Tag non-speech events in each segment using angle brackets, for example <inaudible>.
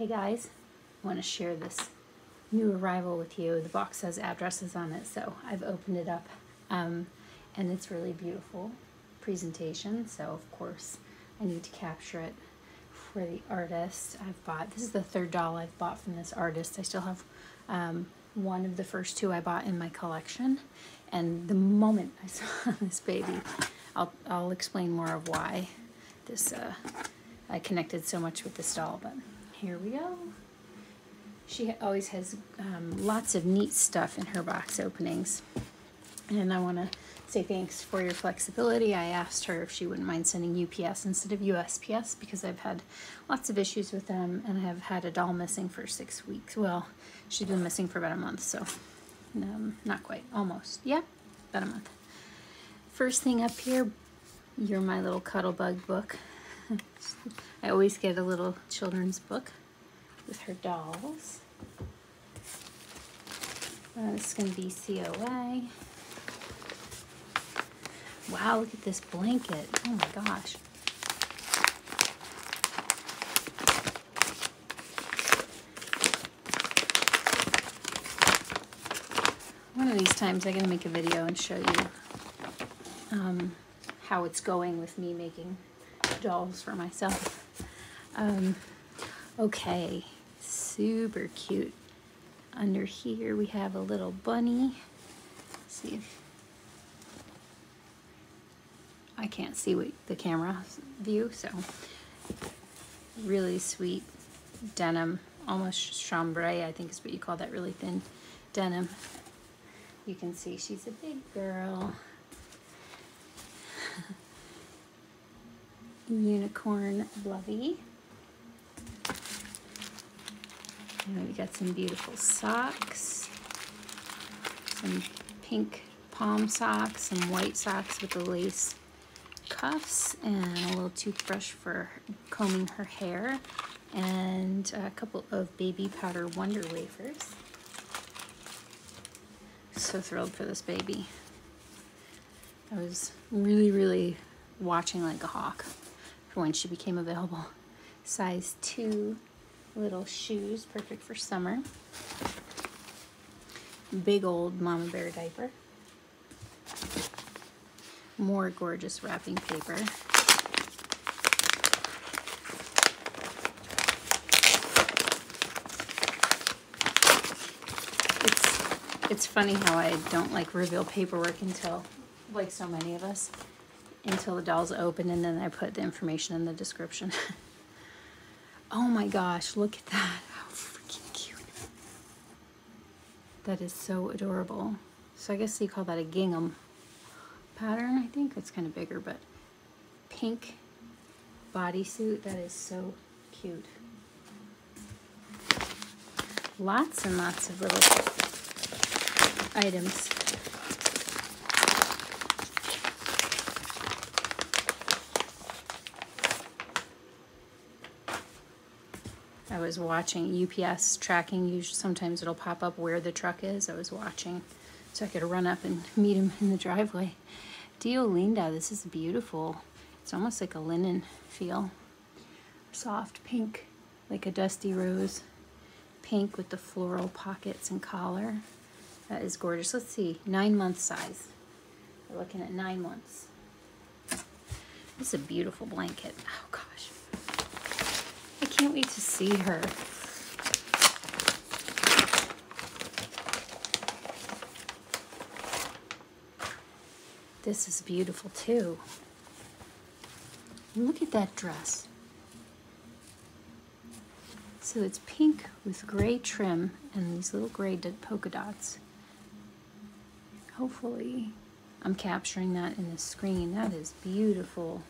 Hey guys, I want to share this new arrival with you. The box has addresses on it, so I've opened it up. Um, and it's really beautiful presentation, so of course I need to capture it for the artist. I've bought, this is the third doll I've bought from this artist. I still have um, one of the first two I bought in my collection. And the moment I <laughs> saw this baby, I'll, I'll explain more of why this, uh, I connected so much with this doll, but here we go. She always has um, lots of neat stuff in her box openings. And I want to say thanks for your flexibility. I asked her if she wouldn't mind sending UPS instead of USPS because I've had lots of issues with them and I have had a doll missing for six weeks. Well, she's been missing for about a month, so um, not quite, almost. Yeah, about a month. First thing up here, you're my little cuddle bug book. <laughs> I always get a little children's book with her dolls. Uh, this is going to be COA. Wow, look at this blanket. Oh my gosh. One of these times I'm going to make a video and show you um, how it's going with me making dolls for myself. Um, okay, super cute. Under here we have a little bunny. Let's see if I can't see the camera view, so really sweet denim, almost chambray, I think is what you call that really thin denim. You can see she's a big girl. <laughs> Unicorn Blovey. And we got some beautiful socks, some pink palm socks, some white socks with the lace cuffs and a little toothbrush for combing her hair and a couple of baby powder wonder wafers. So thrilled for this baby. I was really, really watching like a hawk for when she became available. Size 2 little shoes, perfect for summer. Big old mama bear diaper more gorgeous wrapping paper. It's, it's funny how I don't like reveal paperwork until, like so many of us, until the doll's open and then I put the information in the description. <laughs> oh my gosh, look at that. How freaking cute. That is so adorable. So I guess you call that a gingham pattern, I think. It's kind of bigger, but pink bodysuit. That is so cute. Lots and lots of little items. Was watching UPS tracking. Usually, sometimes it'll pop up where the truck is. I was watching so I could run up and <laughs> meet him in the driveway. Dio Linda, this is beautiful. It's almost like a linen feel. Soft pink, like a dusty rose. Pink with the floral pockets and collar. That is gorgeous. Let's see, nine month size. We're looking at nine months. This is a beautiful blanket. Oh can't wait to see her. This is beautiful too. Look at that dress. So it's pink with gray trim and these little gray polka dots. Hopefully I'm capturing that in the screen. That is beautiful.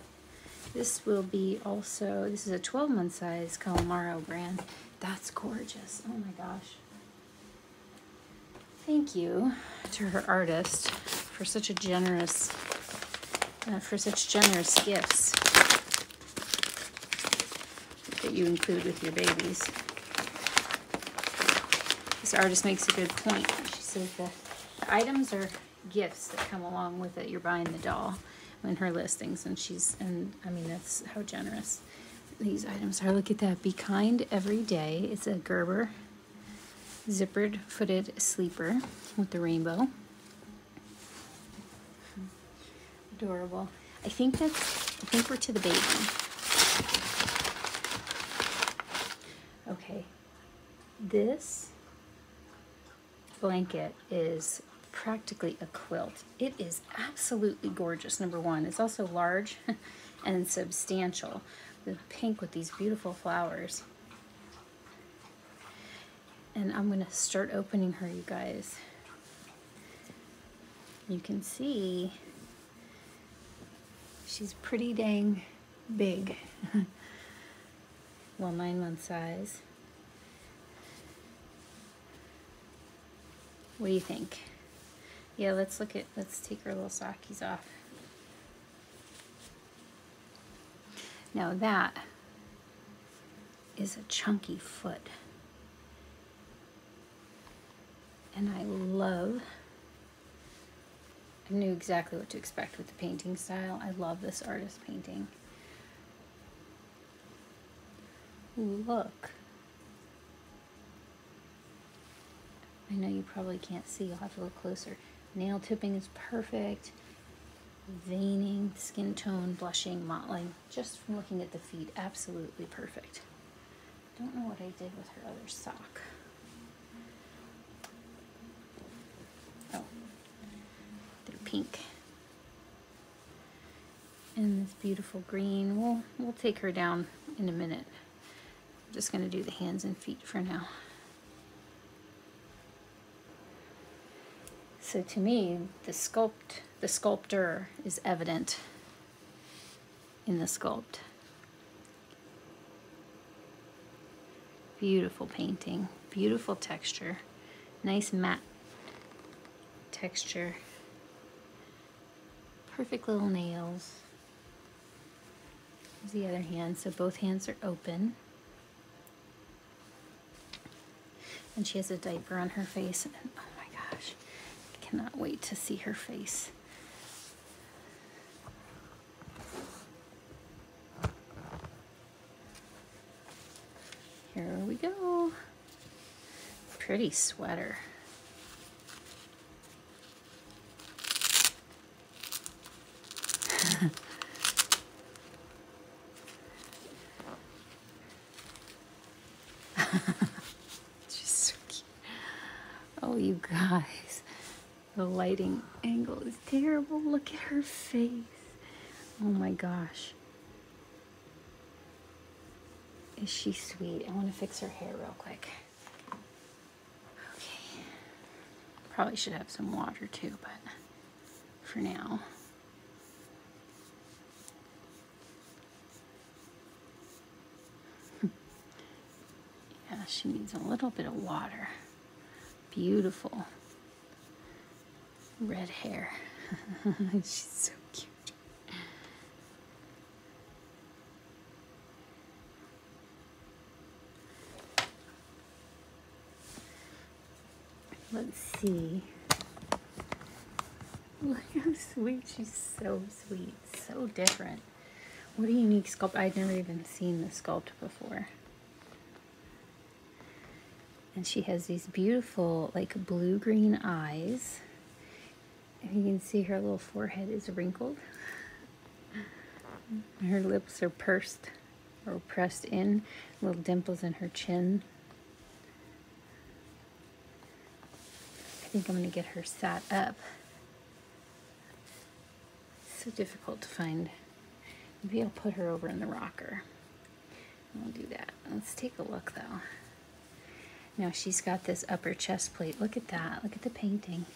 This will be also, this is a 12 month size Calamaro brand. That's gorgeous. Oh my gosh. Thank you to her artist for such a generous, uh, for such generous gifts that you include with your babies. This artist makes a good point. She says that the items are gifts that come along with it. You're buying the doll in her listings, and she's, and I mean, that's how generous. these items are. Look at that. Be kind every day. It's a Gerber zippered footed sleeper with the rainbow. Adorable. I think that's, I think we're to the baby. Okay. This blanket is practically a quilt. It is absolutely gorgeous, number one. It's also large <laughs> and substantial The pink with these beautiful flowers. And I'm to start opening her, you guys. You can see she's pretty dang big. <laughs> well, nine month size. What do you think? Yeah, let's look at, let's take our little sockies off. Now that is a chunky foot. And I love, I knew exactly what to expect with the painting style. I love this artist painting. Look. I know you probably can't see, I'll have to look closer. Nail tipping is perfect. Veining, skin tone, blushing, mottling. Just from looking at the feet, absolutely perfect. Don't know what I did with her other sock. Oh, they're pink. And this beautiful green. We'll, we'll take her down in a minute. I'm just going to do the hands and feet for now. So to me, the sculpt, the sculptor is evident in the sculpt. Beautiful painting, beautiful texture, nice matte texture, perfect little nails. Here's the other hand, so both hands are open. And she has a diaper on her face. And, oh my gosh cannot wait to see her face. Here we go. Pretty sweater. <laughs> She's so cute. Oh, you guys. The lighting angle is terrible. Look at her face. Oh my gosh. Is she sweet? I want to fix her hair real quick. Okay. Probably should have some water too, but for now. Hmm. yeah, she needs a little bit of water. Beautiful red hair. <laughs> She's so cute. Let's see. Look how sweet. She's so sweet. So different. What a unique sculpt. I'd never even seen the sculpt before. And she has these beautiful, like, blue-green eyes. You can see her little forehead is wrinkled. Her lips are pursed or pressed in, little dimples in her chin. I think I'm going to get her sat up. It's so difficult to find. Maybe I'll put her over in the rocker. I'll do that. Let's take a look though. Now she's got this upper chest plate. Look at that. Look at the painting.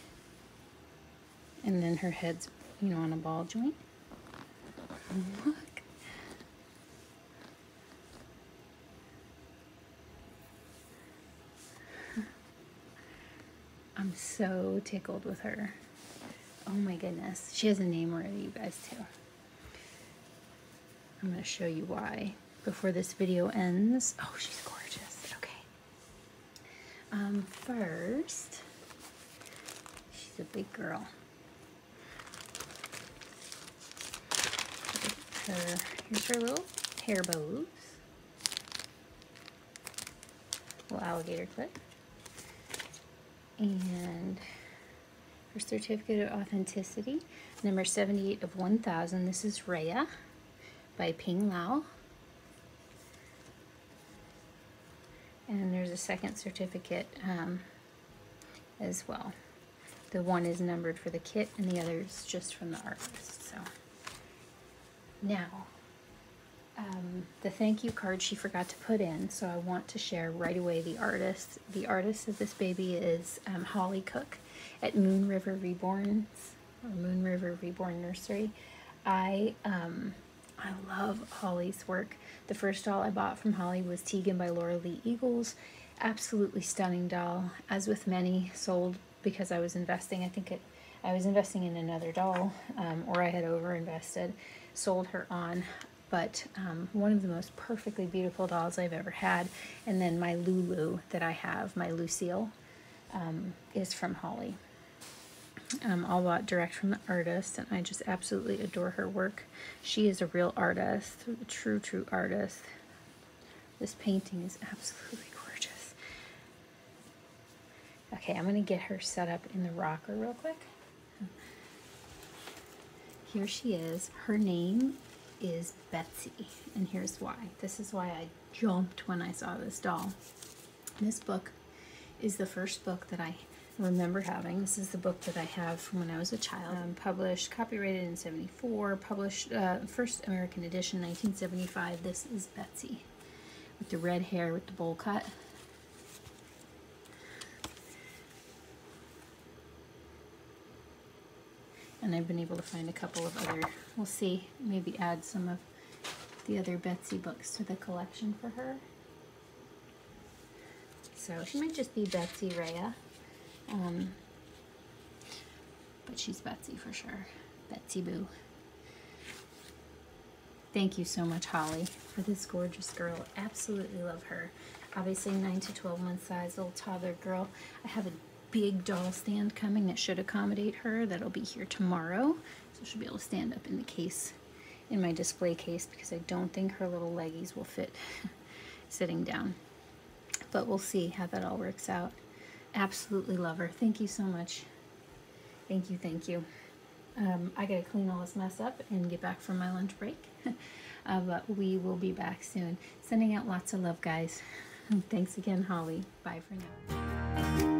And then her head's, you know, on a ball joint. Look. I'm so tickled with her. Oh my goodness. She has a name already, you guys, too. I'm going to show you why before this video ends. Oh, she's gorgeous. Okay. Um, first, she's a big girl. Uh, here's her little hair bows. Little alligator clip. And her certificate of authenticity, number 78 of 1000. This is Rea by Ping Lau. And there's a second certificate um, as well. The one is numbered for the kit and the other is just from the artist. So now, um, the thank you card she forgot to put in, so I want to share right away the artist. The artist of this baby is um, Holly Cook at Moon River Reborns or Moon River Reborn Nursery. I um, I love Holly's work. The first doll I bought from Holly was Tegan by Laura Lee Eagles. Absolutely stunning doll. As with many, sold because I was investing. I think it, I was investing in another doll, um, or I had over invested. Sold her on, but um, one of the most perfectly beautiful dolls I've ever had. And then my Lulu that I have, my Lucille, um, is from Holly um, all bought direct from the artist, and I just absolutely adore her work. She is a real artist, a true, true artist. This painting is absolutely gorgeous. Okay, I'm going to get her set up in the rocker real quick. Here she is. Her name is Betsy, and here's why. This is why I jumped when I saw this doll. This book is the first book that I remember having. This is the book that I have from when I was a child. Um, published, copyrighted in 74, published, uh, first American edition, 1975. This is Betsy with the red hair with the bowl cut. And I've been able to find a couple of other, we'll see, maybe add some of the other Betsy books to the collection for her. So she might just be Betsy Rea. Um, but she's Betsy for sure. Betsy Boo. Thank you so much, Holly, for this gorgeous girl. Absolutely love her. Obviously, 9 to 12 month size, little toddler girl. I have a big doll stand coming that should accommodate her. That'll be here tomorrow. So she'll be able to stand up in the case, in my display case, because I don't think her little leggies will fit <laughs> sitting down. But we'll see how that all works out absolutely love her. Thank you so much. Thank you, thank you. Um, I gotta clean all this mess up and get back from my lunch break. <laughs> uh, but we will be back soon. Sending out lots of love, guys. <laughs> Thanks again, Holly. Bye for now.